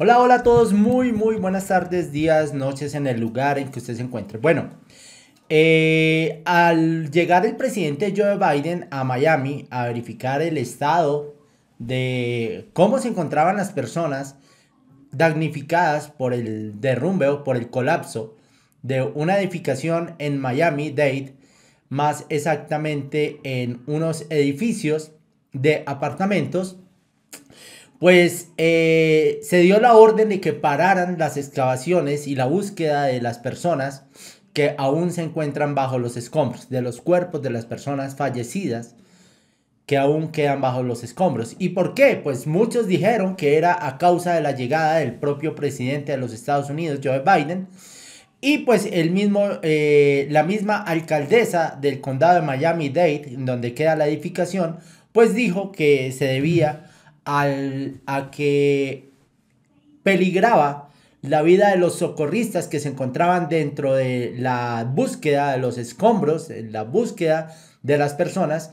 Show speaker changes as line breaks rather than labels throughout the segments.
Hola, hola a todos, muy, muy buenas tardes, días, noches en el lugar en que usted se encuentre. Bueno, eh, al llegar el presidente Joe Biden a Miami a verificar el estado de cómo se encontraban las personas damnificadas por el derrumbe o por el colapso de una edificación en Miami Dade, más exactamente en unos edificios de apartamentos, pues eh, se dio la orden de que pararan las excavaciones y la búsqueda de las personas que aún se encuentran bajo los escombros, de los cuerpos de las personas fallecidas que aún quedan bajo los escombros. ¿Y por qué? Pues muchos dijeron que era a causa de la llegada del propio presidente de los Estados Unidos, Joe Biden, y pues el mismo, eh, la misma alcaldesa del condado de Miami-Dade, donde queda la edificación, pues dijo que se debía a que peligraba la vida de los socorristas que se encontraban dentro de la búsqueda de los escombros, la búsqueda de las personas,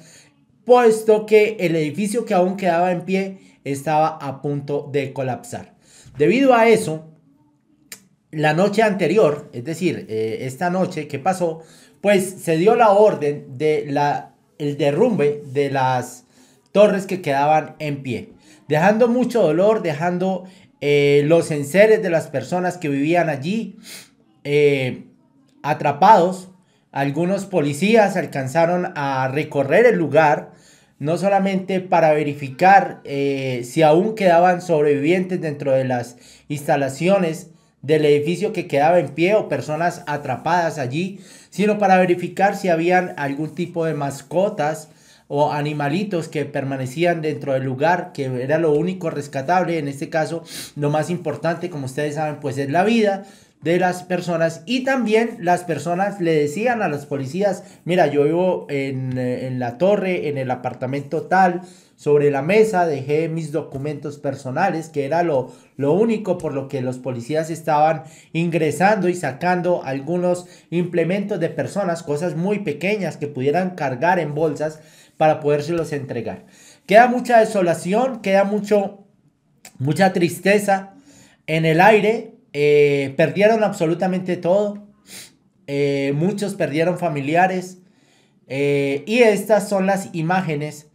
puesto que el edificio que aún quedaba en pie estaba a punto de colapsar. Debido a eso, la noche anterior, es decir, eh, esta noche que pasó, pues se dio la orden de la, el derrumbe de las torres que quedaban en pie dejando mucho dolor, dejando eh, los enseres de las personas que vivían allí eh, atrapados. Algunos policías alcanzaron a recorrer el lugar, no solamente para verificar eh, si aún quedaban sobrevivientes dentro de las instalaciones del edificio que quedaba en pie o personas atrapadas allí, sino para verificar si habían algún tipo de mascotas o animalitos que permanecían dentro del lugar, que era lo único rescatable. En este caso, lo más importante, como ustedes saben, pues es la vida de las personas y también las personas le decían a los policías, mira, yo vivo en, eh, en la torre, en el apartamento tal, sobre la mesa dejé mis documentos personales, que era lo, lo único por lo que los policías estaban ingresando y sacando algunos implementos de personas, cosas muy pequeñas que pudieran cargar en bolsas para podérselos entregar. Queda mucha desolación, queda mucho, mucha tristeza en el aire. Eh, perdieron absolutamente todo. Eh, muchos perdieron familiares. Eh, y estas son las imágenes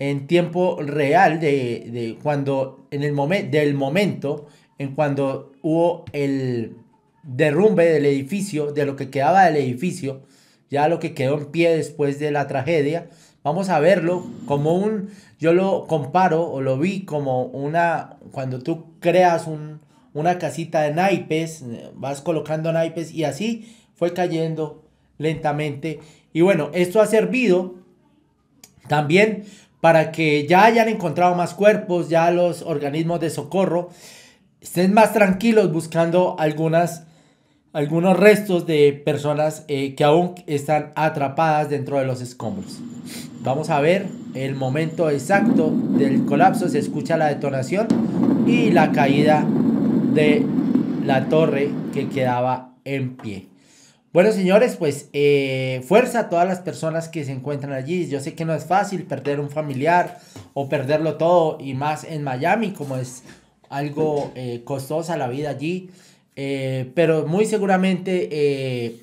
en tiempo real de, de cuando, en el momento, del momento en cuando hubo el derrumbe del edificio, de lo que quedaba del edificio, ya lo que quedó en pie después de la tragedia. Vamos a verlo como un, yo lo comparo o lo vi como una, cuando tú creas un, una casita de naipes, vas colocando naipes y así fue cayendo lentamente. Y bueno, esto ha servido también para que ya hayan encontrado más cuerpos, ya los organismos de socorro estén más tranquilos buscando algunas algunos restos de personas eh, que aún están atrapadas dentro de los escombros. Vamos a ver el momento exacto del colapso. Se escucha la detonación y la caída de la torre que quedaba en pie. Bueno, señores, pues eh, fuerza a todas las personas que se encuentran allí. Yo sé que no es fácil perder un familiar o perderlo todo y más en Miami, como es algo eh, costosa la vida allí. Eh, pero muy seguramente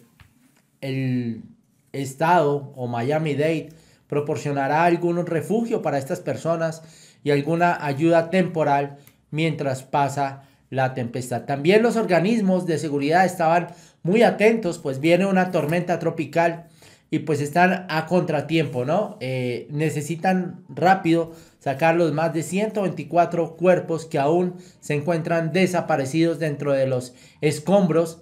el estado o Miami Dade proporcionará algún refugio para estas personas y alguna ayuda temporal mientras pasa la tempestad. También los organismos de seguridad estaban muy atentos, pues viene una tormenta tropical y pues están a contratiempo, ¿no? Eh, necesitan rápido sacar los más de 124 cuerpos que aún se encuentran desaparecidos dentro de los escombros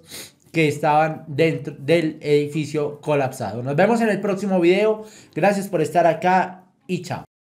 que estaban dentro del edificio colapsado. Nos vemos en el próximo video. Gracias por estar acá y chao.